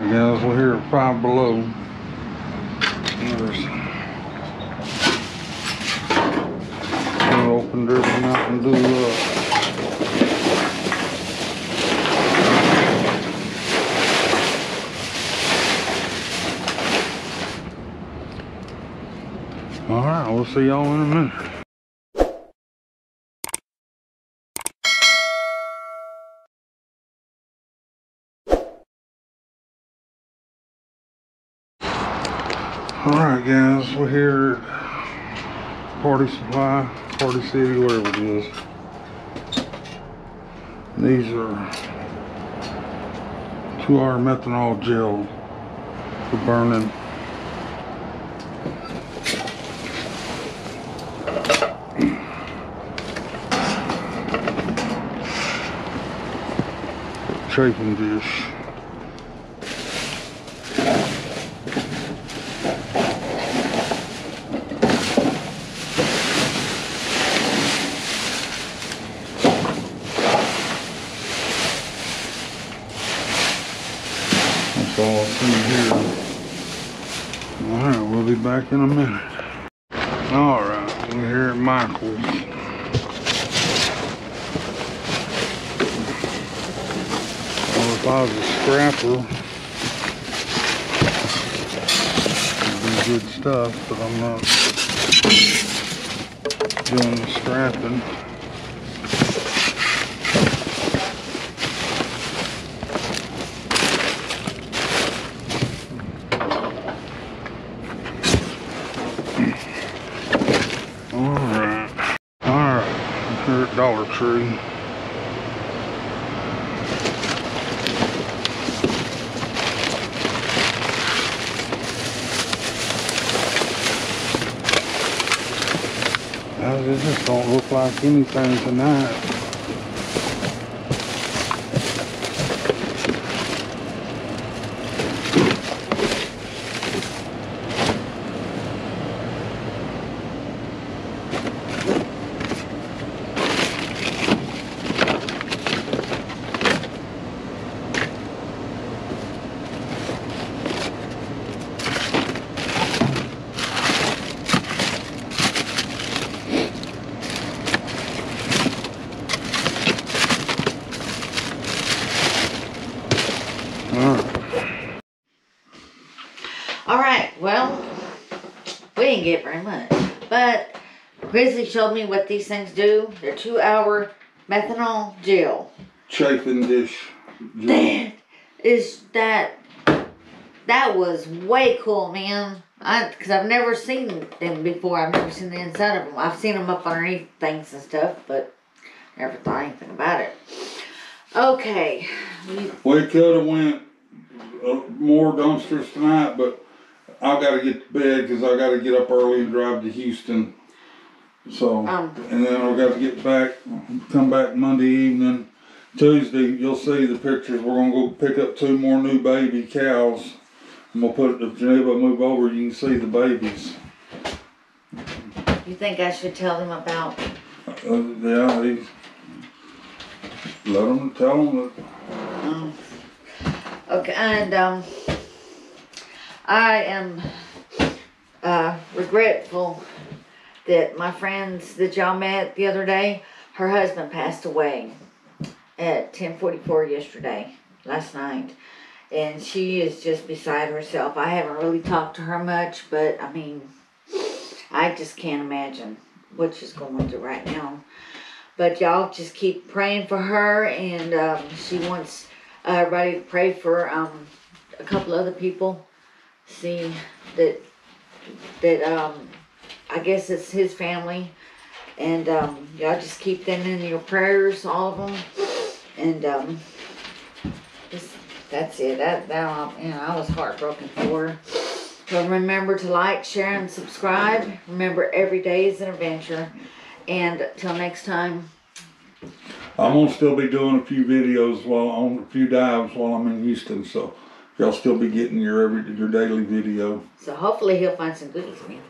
Guys, we're here at Five Below. There's an open Derby Mountain Dew up. All right, we'll see y'all in a minute. All right, guys, we're here at Party Supply, Party City, wherever it is. These are two-hour methanol gel for burning. Chafing dish. That's all it's here. Alright, we'll be back in a minute. Alright, we're here at Michael's. Well, if I was a scrapper, it'd be good stuff, but I'm not doing the scrapping. Alright. Alright. Here at Dollar Tree. Guys, It just don't look like anything tonight. Alright. All right, well, we didn't get very much, but Grizzly showed me what these things do. They're two-hour methanol gel. Chafing dish. gel. That is that. That was way cool, man. I because I've never seen them before. I've never seen the inside of them. I've seen them up underneath things and stuff, but never thought anything about it. Okay, we could have went more dumpsters tonight, but I gotta get to bed because I gotta get up early and drive to Houston. So, Um. and then I've gotta get back, come back Monday evening. Tuesday, you'll see the pictures. We're gonna go pick up two more new baby cows. I'm gonna put, it, if Geneva move over, you can see the babies. you think I should tell them about Uh, yeah, let them, tell them that okay, and um, I am uh, regretful that my friends that y'all met the other day, her husband passed away at 10:44 yesterday, last night, and she is just beside herself. I haven't really talked to her much, but I mean, I just can't imagine what she's going through right now. But y'all just keep praying for her, and um, she wants uh, everybody pray for um, a couple other people. See that that um, I guess it's his family, and um, y'all just keep them in your prayers, all of them, and um, just, that's it. That that you know I was heartbroken for. So remember to like, share, and subscribe. Remember every day is an adventure. And till next time. I'm gonna still be doing a few videos while on a few dives while I'm in Houston, so y'all still be getting your every your daily video. So hopefully he'll find some goodies, man.